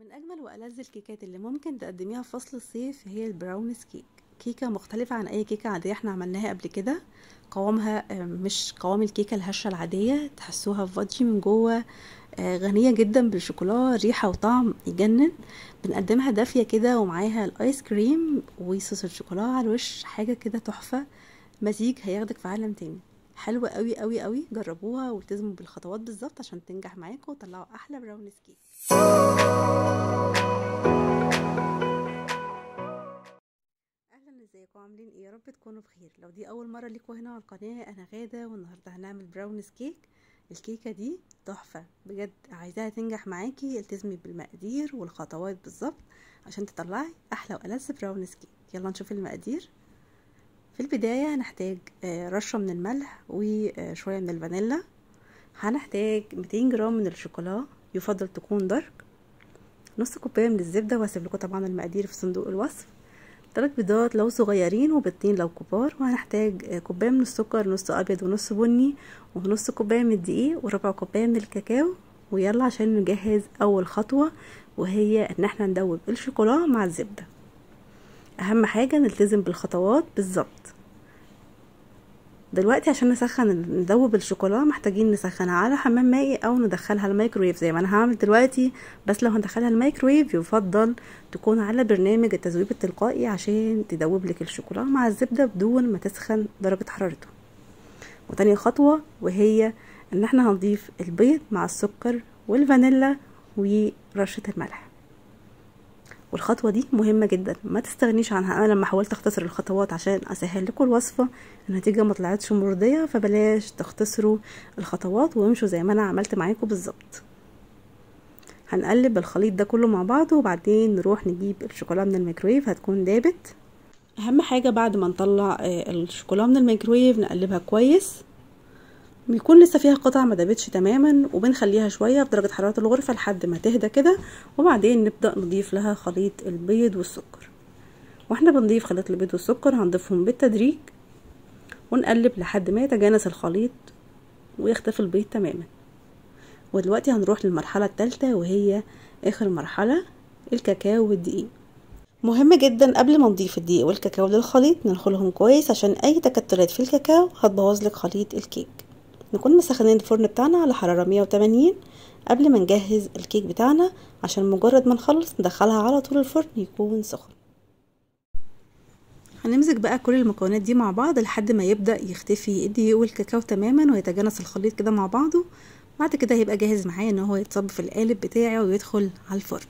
من أجمل وألذ الكيكات اللي ممكن تقدميها في فصل الصيف هي البراونيز كيك. كيكة مختلفة عن أي كيكة عادية إحنا عملناها قبل كده. قوامها آه، مش قوام الكيكة الهشة العادية تحسوها fudgy من جوه آه، غنية جدا بالشوكولا ريحة وطعم يجنن. بنقدمها دافية كده ومعاها الآيس كريم وصوص الشوكولا على الوش حاجة كده تحفة. مزيج هياخدك في عالم تاني. حلوة قوي قوي قوي جربوها والتزموا بالخطوات بالظبط عشان تنجح معاكم وتطلعوا أحلى براونيز كيك. أهلا إزيكم؟ عاملين إيه؟ يا رب تكونوا بخير. لو دي أول مرة ليكوا هنا على القناة أنا غادة والنهاردة هنعمل براونيز كيك. الكيكة دي تحفة. بجد عايزاها تنجح معاكي. التزمي بالمقادير والخطوات بالظبط عشان تطلعي أحلى وألذ براونيز كيك. يلا نشوف المقادير. في البداية هنحتاج آه، رشة من الملح وشوية من الفانيلا. هنحتاج 200 جرام من الشوكولا يفضل تكون dark نص كوباية من الزبدة وهسيب لكم طبعا المقادير في صندوق الوصف. ثلاث بيضات لو صغيرين وبيضتين لو كبار. وهنحتاج كوباية من السكر نص أبيض ونص بني ونص كوباية من الدقيق وربع كوباية من الكاكاو. ويلا عشان نجهز أول خطوة وهي إن إحنا ندوب الشوكولا مع الزبدة. أهم حاجة نلتزم بالخطوات بالظبط. دلوقتي عشان نسخن ندوب الشوكولا محتاجين نسخنها على حمام مائي أو ندخلها الميكرويف زي ما أنا هعمل دلوقتي بس لو هندخلها الميكرويف يفضل تكون على برنامج التذويب التلقائي عشان تدوب لك الشوكولا مع الزبدة بدون ما تسخن درجة حرارته. وتاني خطوة وهي إن إحنا هنضيف البيض مع السكر والفانيلا ورشة الملح. والخطوة دي مهمة جدا. ما تستغنيش عنها. أنا لما حاولت أختصر الخطوات عشان أسهل لكم الوصفة النتيجة ما طلعتش مرضية فبلاش تختصروا الخطوات وامشوا زي ما أنا عملت معاكم بالظبط. هنقلب الخليط ده كله مع بعضه وبعدين نروح نجيب الشوكولا من الميكرويف. هتكون دابت. أهم حاجة بعد ما نطلع الشوكولا من الميكرويف نقلبها كويس. بيكون لسه فيها قطع ما دابتش تماما وبنخليها شوية في درجة حرارة الغرفة لحد ما تهدى كده وبعدين نبدأ نضيف لها خليط البيض والسكر. وإحنا بنضيف خليط البيض والسكر هنضيفهم بالتدريج ونقلب لحد ما يتجانس الخليط ويختفي البيض تماما. ودلوقتي هنروح للمرحلة الثالثه وهي آخر مرحلة الكاكاو والدقيق. مهم جدا قبل ما نضيف الدقيق والكاكاو للخليط ننخلهم كويس عشان أي تكتلات في الكاكاو هتبوظ لك خليط الكيك. نكون مسخنين الفرن بتاعنا على حرارة 180 قبل ما نجهز الكيك بتاعنا عشان مجرد ما نخلص ندخلها على طول الفرن يكون سخن. هنمزج بقى كل المكونات دي مع بعض لحد ما يبدأ يختفي الدقيق والكاكاو تماما ويتجانس الخليط كده مع بعضه. بعد كده هيبقى جاهز معايا إن هو يتصب في القالب بتاعي ويدخل على الفرن.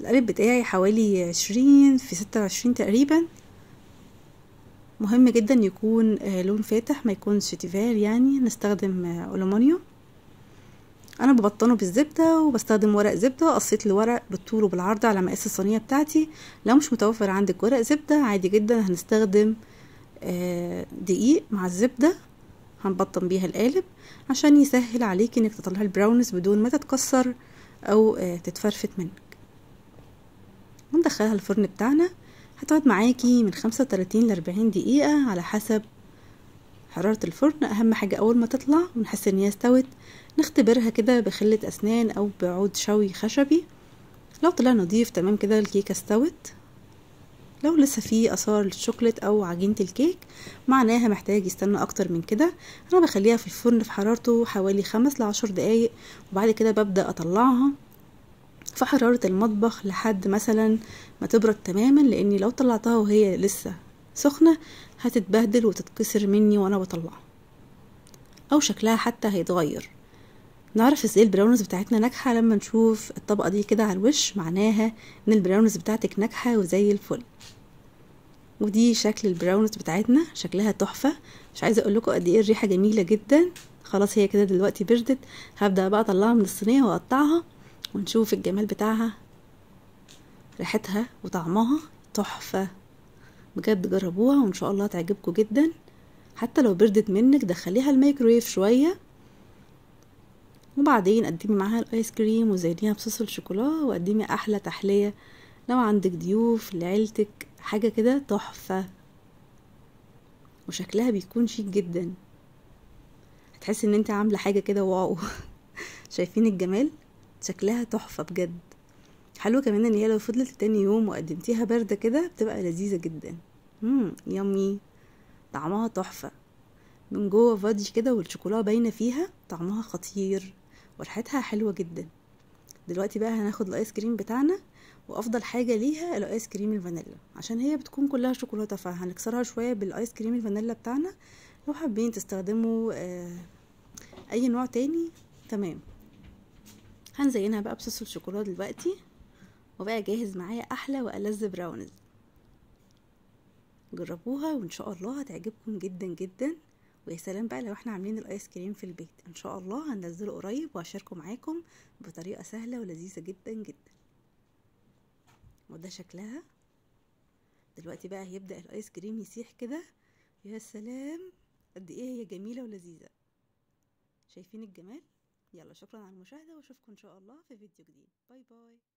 القالب بتاعي حوالي عشرين في ستة وعشرين تقريبا. مهم جدا يكون لون فاتح ما يكونش تيفال يعني. نستخدم ألومنيوم. أنا ببطنه بالزبدة وبستخدم ورق زبدة قصيت الورق بالطول وبالعرض على مقاس الصينية بتاعتي. لو مش متوفر عندك ورق زبدة عادي جدا هنستخدم دقيق مع الزبدة. هنبطن بيها القالب عشان يسهل عليك إنك تطلعي البراونز بدون ما تتكسر أو تتفرفت منك. وندخلها الفرن بتاعنا. هتقعد معاكي من خمسة وتلاتين لأربعين دقيقة على حسب حرارة الفرن. أهم حاجة أول ما تطلع ونحس إن هي استوت نختبرها كده بخلة أسنان أو بعود شوي خشبي. لو طلع نضيف تمام كده الكيكة استوت. لو لسه فيه آثار الشوكليت أو عجينة الكيك معناها محتاج يستنى أكتر من كده. أنا بخليها في الفرن في حرارته حوالي خمس لعشر دقايق وبعد كده ببدأ أطلعها. في حرارة المطبخ لحد مثلا ما تبرد تماما لأني لو طلعتها وهي لسه سخنة هتتبهدل وتتكسر مني وأنا بطلعها. أو شكلها حتى هيتغير. نعرف إزاي البراونز بتاعتنا ناجحة لما نشوف الطبقة دي كده على الوش؟ معناها إن البراونز بتاعتك ناجحة وزي الفل. ودي شكل البراونز بتاعتنا شكلها تحفة. مش عايزة أقول لكم قد إيه الريحة جميلة جدا. خلاص هي كده دلوقتي بردت. هبدأ بقى أطلعها من الصينية وأقطعها. ونشوف الجمال بتاعها ريحتها وطعمها تحفة. بجد جربوها وإن شاء الله تعجبكم جدا. حتى لو بردت منك دخليها الميكرويف شوية. وبعدين قدمي معاها الآيس كريم وزينيها بصوص الشوكولا وقدمي أحلى تحلية. لو عندك ضيوف لعيلتك حاجة كده تحفة. وشكلها بيكون شيك جدا. هتحسي إن انت عاملة حاجة كده wow. شايفين الجمال؟ شكلها تحفة بجد. حلو كمان إن هي لو فضلت تاني يوم وقدمتيها باردة كده بتبقى لذيذة جدا. مم yummy طعمها تحفة. من جوه fudge كده والشوكولاته باينة فيها طعمها خطير. وريحتها حلوة جدا. دلوقتي بقى هناخد الآيس كريم بتاعنا وأفضل حاجة ليها الآيس كريم الفانيلا. عشان هي بتكون كلها شوكولاتة فهنكسرها شوية بالآيس كريم الفانيلا بتاعنا. لو حابين تستخدموا آه أي نوع تاني تمام. هنزينها بقى بصوص الشوكولاتة دلوقتي وبقى جاهز معايا أحلى وألذ براونز جربوها وإن شاء الله هتعجبكم جدا جدا. ويا سلام بقى لو إحنا عاملين الآيس كريم في البيت. إن شاء الله هننزله قريب وهشاركه معاكم بطريقة سهلة ولذيذة جدا جدا. وده شكلها. دلوقتي بقى هيبدأ الآيس كريم يسيح كده. يا سلام! قد إيه هي جميلة ولذيذة. شايفين الجمال؟ يلا شكرا على المشاهدة وأشوفكم إن شاء الله في فيديو جديد. باي باي.